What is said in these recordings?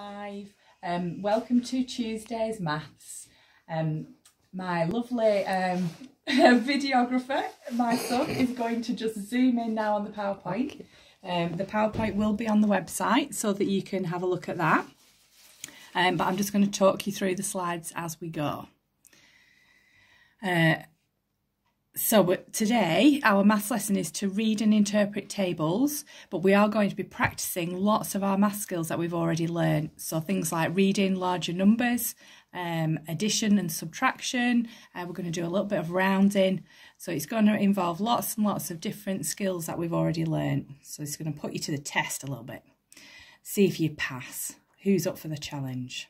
five. Um, welcome to Tuesday's Maths. Um, my lovely um, videographer, my son, is going to just zoom in now on the PowerPoint. Um, the PowerPoint will be on the website so that you can have a look at that. Um, but I'm just going to talk you through the slides as we go. Uh, so today our maths lesson is to read and interpret tables, but we are going to be practicing lots of our math skills that we've already learned. So things like reading larger numbers, um, addition and subtraction. Uh, we're going to do a little bit of rounding. So it's going to involve lots and lots of different skills that we've already learned. So it's going to put you to the test a little bit. See if you pass. Who's up for the challenge?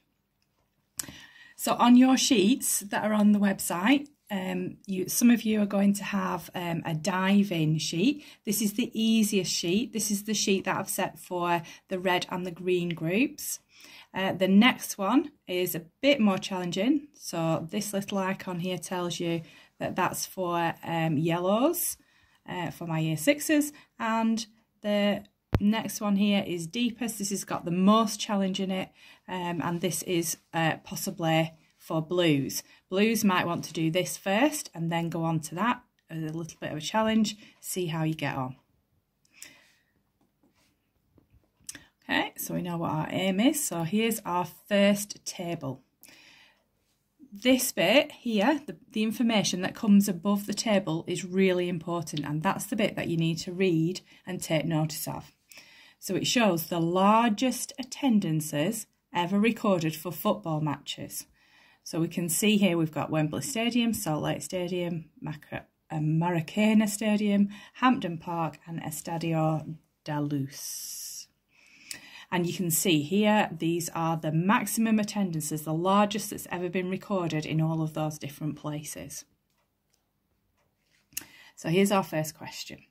So on your sheets that are on the website, um, you, some of you are going to have um, a dive-in sheet. This is the easiest sheet. This is the sheet that I've set for the red and the green groups. Uh, the next one is a bit more challenging. So this little icon here tells you that that's for um, yellows uh, for my year sixes. And the next one here is deepest. This has got the most challenge in it. Um, and this is uh, possibly for blues. Blues might want to do this first and then go on to that as a little bit of a challenge, see how you get on. Okay, so we know what our aim is. So here's our first table. This bit here, the, the information that comes above the table is really important and that's the bit that you need to read and take notice of. So it shows the largest attendances ever recorded for football matches. So we can see here we've got Wembley Stadium, Salt Lake Stadium, um, Maracana Stadium, Hampden Park and Estadio da Luz. And you can see here, these are the maximum attendances, the largest that's ever been recorded in all of those different places. So here's our first question.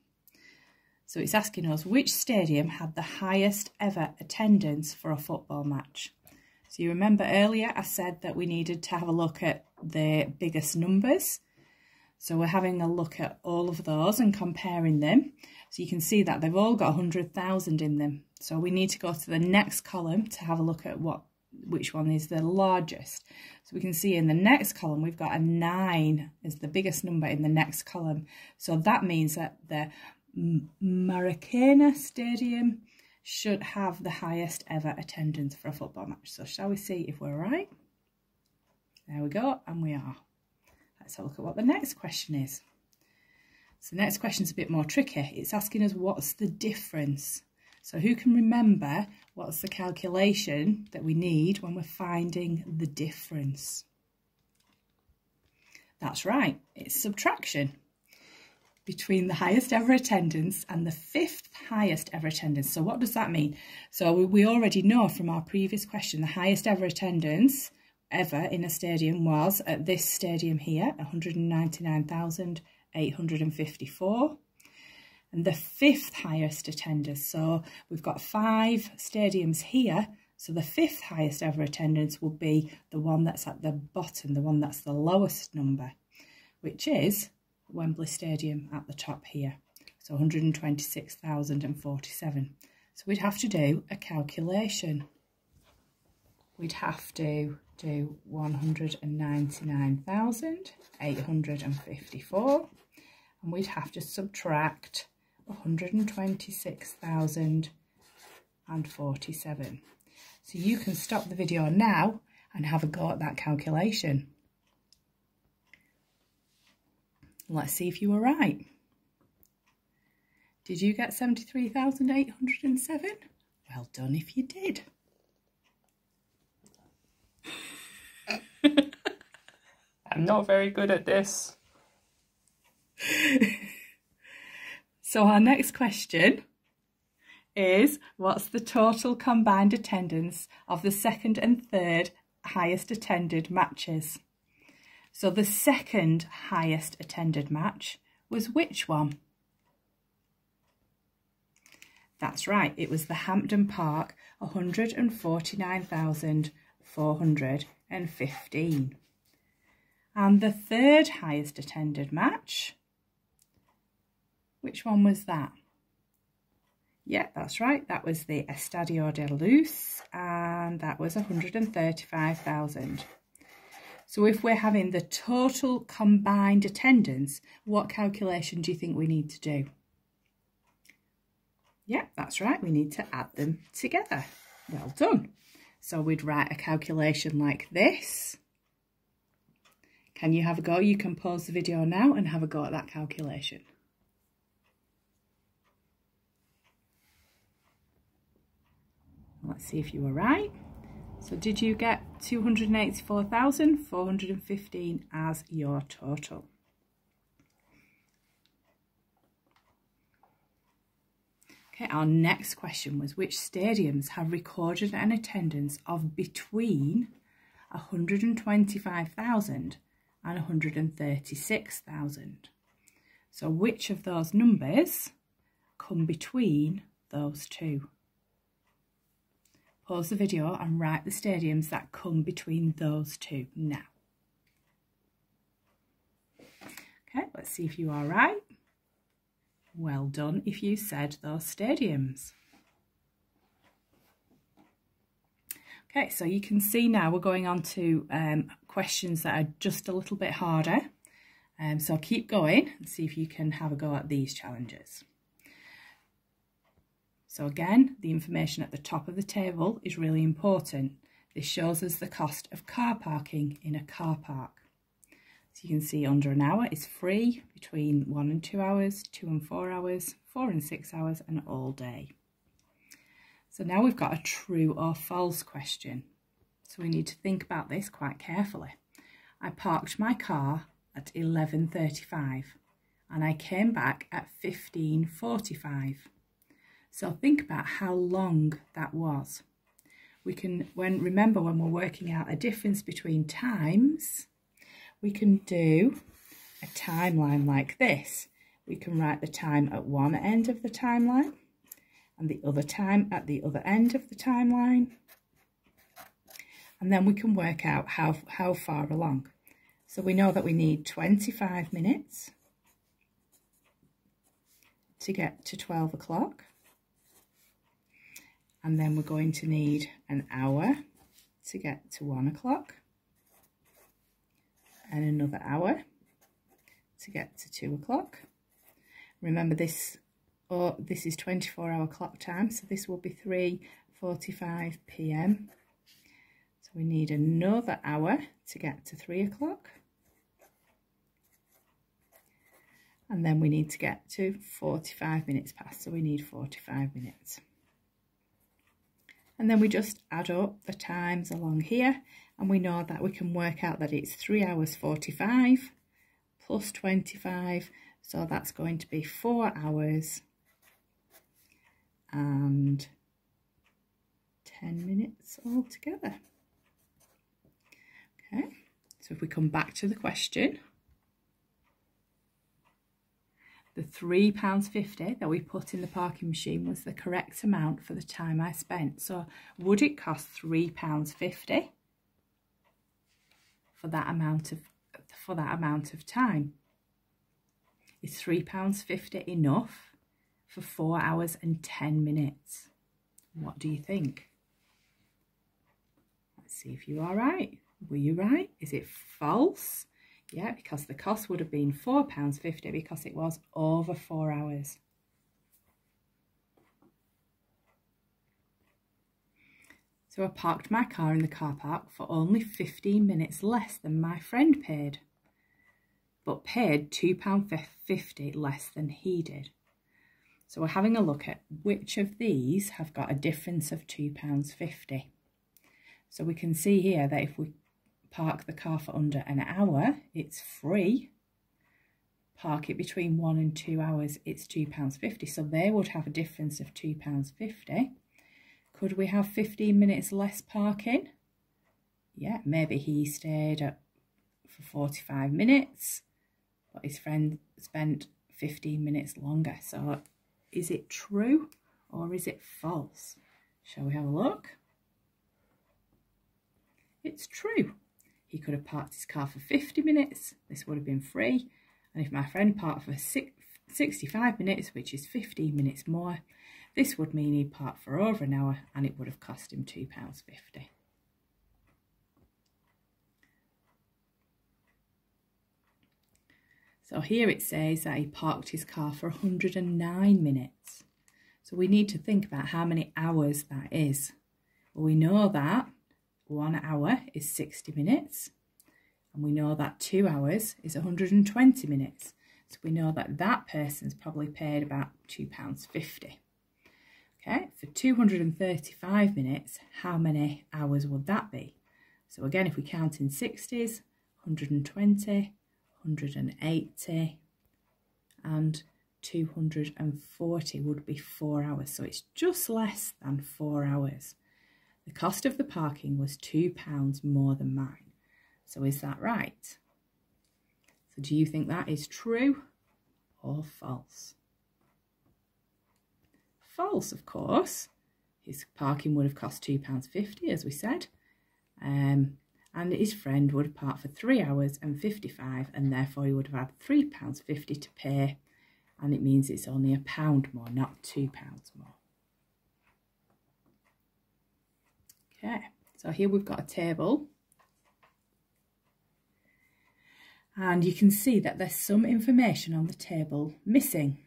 So it's asking us which stadium had the highest ever attendance for a football match. So you remember earlier I said that we needed to have a look at the biggest numbers. So we're having a look at all of those and comparing them. So you can see that they've all got 100,000 in them. So we need to go to the next column to have a look at what which one is the largest. So we can see in the next column we've got a 9 is the biggest number in the next column. So that means that the Maracana Stadium should have the highest ever attendance for a football match. So shall we see if we're right? There we go, and we are. Let's have a look at what the next question is. So the next question is a bit more tricky. It's asking us what's the difference. So who can remember what's the calculation that we need when we're finding the difference? That's right, it's subtraction between the highest ever attendance and the fifth highest ever attendance. So what does that mean? So we already know from our previous question, the highest ever attendance ever in a stadium was at this stadium here, 199,854. And the fifth highest attendance, so we've got five stadiums here, so the fifth highest ever attendance will be the one that's at the bottom, the one that's the lowest number, which is Wembley Stadium at the top here. So 126,047. So we'd have to do a calculation. We'd have to do 199,854 and we'd have to subtract 126,047. So you can stop the video now and have a go at that calculation. Let's see if you were right. Did you get 73,807? Well done if you did. I'm not very good at this. so our next question is what's the total combined attendance of the second and third highest attended matches? So the second highest attended match was which one? That's right, it was the Hampden Park 149,415. And the third highest attended match, which one was that? Yeah, that's right, that was the Estadio de Luz. And and that was 135,000. So if we're having the total combined attendance, what calculation do you think we need to do? Yeah, that's right, we need to add them together. Well done. So we'd write a calculation like this. Can you have a go? You can pause the video now and have a go at that calculation. Let's see if you were right. So did you get 284,415 as your total? Okay, our next question was which stadiums have recorded an attendance of between 125,000 and 136,000? So which of those numbers come between those two? Pause the video and write the stadiums that come between those two now. Okay, let's see if you are right. Well done if you said those stadiums. Okay, so you can see now we're going on to um, questions that are just a little bit harder. Um, so keep going and see if you can have a go at these challenges. So again, the information at the top of the table is really important. This shows us the cost of car parking in a car park. So you can see under an hour is free, between one and two hours, two and four hours, four and six hours, and all day. So now we've got a true or false question. So we need to think about this quite carefully. I parked my car at 11.35 and I came back at 15.45. So think about how long that was. We can, when remember when we're working out a difference between times, we can do a timeline like this. We can write the time at one end of the timeline and the other time at the other end of the timeline. And then we can work out how, how far along. So we know that we need 25 minutes to get to 12 o'clock and then we're going to need an hour to get to one o'clock and another hour to get to two o'clock. Remember this oh, this is 24 hour clock time so this will be 3.45 p.m. So we need another hour to get to three o'clock. And then we need to get to 45 minutes past, so we need 45 minutes and then we just add up the times along here and we know that we can work out that it's 3 hours 45 plus 25 so that's going to be 4 hours and 10 minutes altogether. Okay, so if we come back to the question, the £3.50 that we put in the parking machine was the correct amount for the time I spent. So would it cost £3.50 for that amount of for that amount of time? Is £3.50 enough for 4 hours and 10 minutes? What do you think? Let's see if you are right. Were you right? Is it false? Yeah, because the cost would have been £4.50 because it was over four hours. So I parked my car in the car park for only 15 minutes less than my friend paid, but paid £2.50 less than he did. So we're having a look at which of these have got a difference of £2.50. So we can see here that if we park the car for under an hour, it's free. Park it between one and two hours, it's £2.50. So they would have a difference of £2.50. Could we have 15 minutes less parking? Yeah, maybe he stayed at, for 45 minutes, but his friend spent 15 minutes longer. So is it true or is it false? Shall we have a look? It's true. He could have parked his car for 50 minutes. This would have been free. And if my friend parked for six, 65 minutes, which is 15 minutes more, This would mean he'd park for over an hour and it would have cost him £2.50. So here it says that he parked his car for 109 minutes. So we need to think about how many hours that is. Well, we know that one hour is 60 minutes and we know that two hours is 120 minutes. So we know that that person's probably paid about £2.50. Okay, for 235 minutes, how many hours would that be? So again, if we count in 60s, 120, 180 and 240 would be four hours. So it's just less than four hours. The cost of the parking was £2 more than mine. So is that right? So do you think that is true or false? False, of course. His parking would have cost £2.50, as we said. Um, and his friend would have parked for three hours and 55 and therefore he would have had £3.50 to pay and it means it's only a pound more, not two pounds more. Okay, so here we've got a table and you can see that there's some information on the table missing.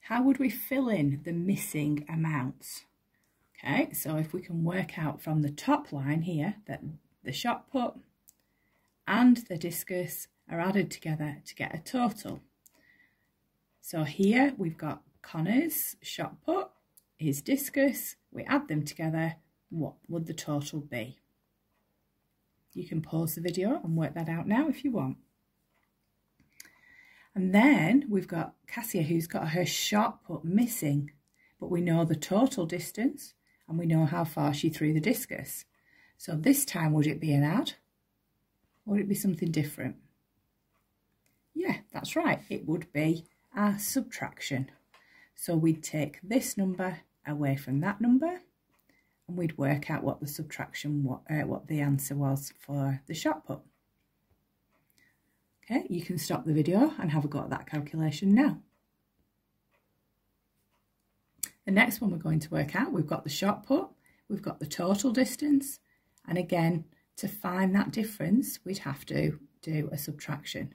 How would we fill in the missing amounts? Okay, so if we can work out from the top line here that the shot put and the discus are added together to get a total. So here we've got Connor's shot put, his discus, we add them together, what would the total be? You can pause the video and work that out now if you want. And then we've got Cassia who's got her shot put missing, but we know the total distance and we know how far she threw the discus. So this time, would it be an add? Or would it be something different? Yeah, that's right. It would be a subtraction. So we'd take this number away from that number we'd work out what the subtraction, what, uh, what the answer was for the shot put. Okay, you can stop the video and have a go at that calculation now. The next one we're going to work out, we've got the shot put, we've got the total distance, and again, to find that difference, we'd have to do a subtraction.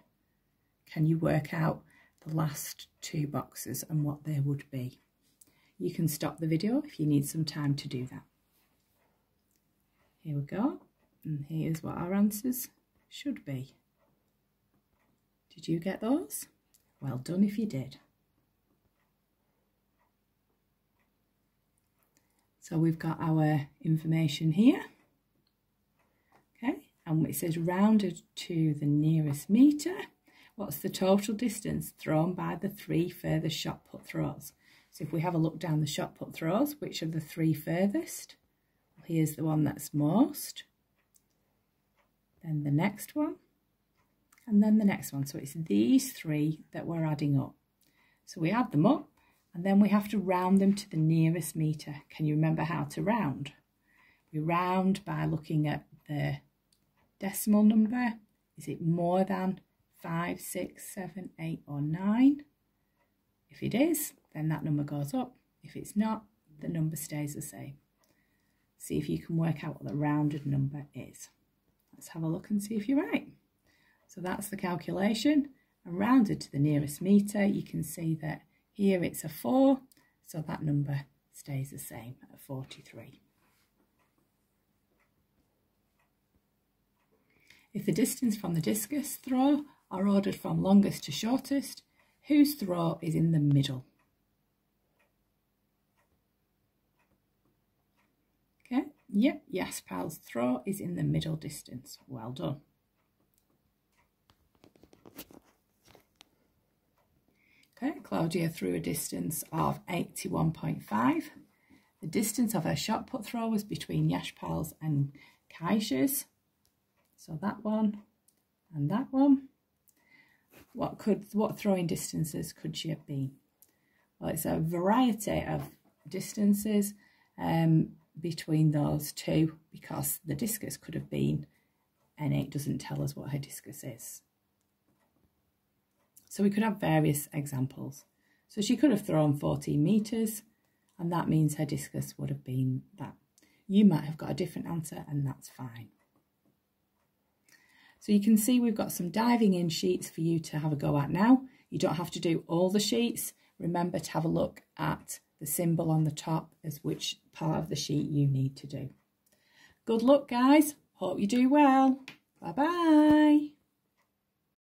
Can you work out the last two boxes and what they would be? You can stop the video if you need some time to do that. Here we go. And here's what our answers should be. Did you get those? Well done if you did. So we've got our information here Okay, and it says rounded to the nearest metre. What's the total distance thrown by the three furthest shot put throws? So if we have a look down the shot put throws, which are the three furthest? Here's the one that's most, then the next one, and then the next one. So it's these three that we're adding up. So we add them up, and then we have to round them to the nearest metre. Can you remember how to round? We round by looking at the decimal number? Is it more than 5, 6, 7, 8 or 9? If it is, then that number goes up. If it's not, the number stays the same. See if you can work out what the rounded number is. Let's have a look and see if you're right. So that's the calculation. And rounded to the nearest metre, you can see that here it's a 4, so that number stays the same at 43. If the distance from the discus throw are ordered from longest to shortest, whose throw is in the middle? Okay, yep, Jaspal's throw is in the middle distance. Well done. Okay, Claudia threw a distance of 81.5. The distance of her shot put throw was between Yashpal's and Kaisha's. So that one and that one. What could what throwing distances could she have been? Well, it's a variety of distances um, between those two because the discus could have been, and it doesn't tell us what her discus is. So we could have various examples. So she could have thrown 14 metres and that means her discus would have been that. You might have got a different answer and that's fine. So you can see we've got some diving in sheets for you to have a go at now. You don't have to do all the sheets. Remember to have a look at the symbol on the top is which part of the sheet you need to do. Good luck guys. Hope you do well. Bye bye.